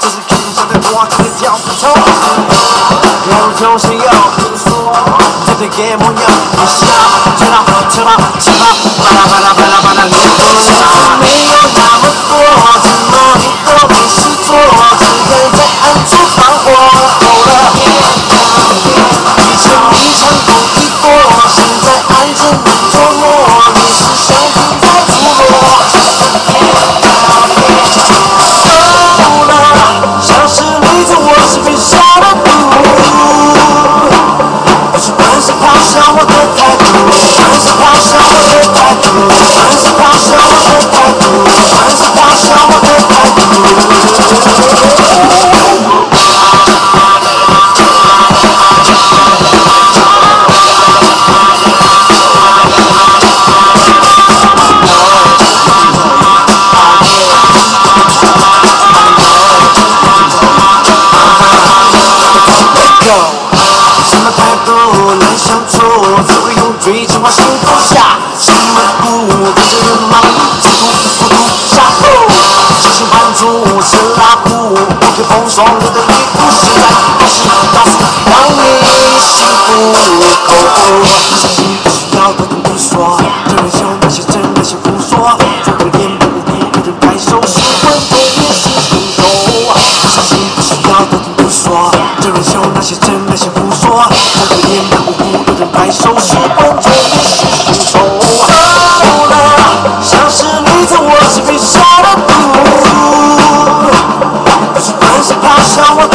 这是天上的花，这个叫不错。有种想要胡说，这对给模样，你笑，吹到吹到吹到， 我心如下，心如刀。我看见人忙碌，前途无下。我痴心放逐，我痴啊苦。我听风说我的衣服是在，可是那怕是让你幸福。我伤心，不需要多听我说。这人修那些，真那些胡说。如果天不哥一有人拍手，是欢天也是问猴。我伤心，不需要多听我说。这人修那些，真那些胡说。如果天不哥一有人拍手。someone